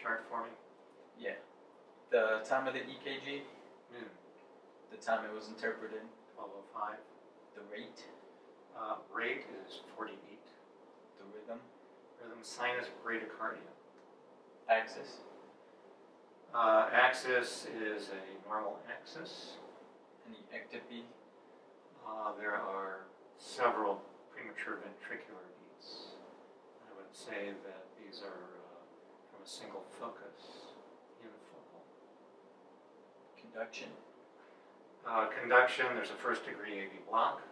chart for me? Yeah. The time of the EKG, Noon, the time it was interpreted, twelve oh five. the rate, Uh, rate is forty-eight. the rhythm, Rhythm sinus bradycardia. axis, Uh, axis is a normal axis. and the ectopy, Uh, there are several premature ventricular beats. I would say that these are uh, a single focus, unifocal. conduction, Uh, conduction, there's a first degree AV block.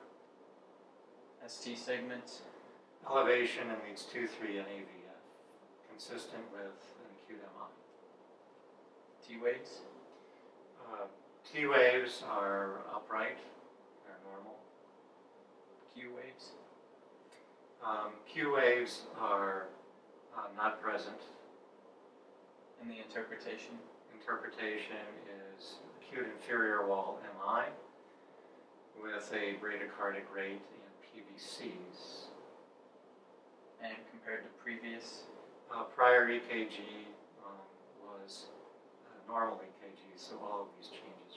ST segments, Elevation in leads 2 3 and AVF, consistent with an acute MI. T waves, Uh, T waves are upright, they're normal. Q waves, Um, Q waves are uh, not present. And the interpretation, Interpretation is acute inferior wall MI with a bradycardic rate in PVCs. and compared to previous, Uh, prior EKG um, was uh, normal EKG, so all of these changes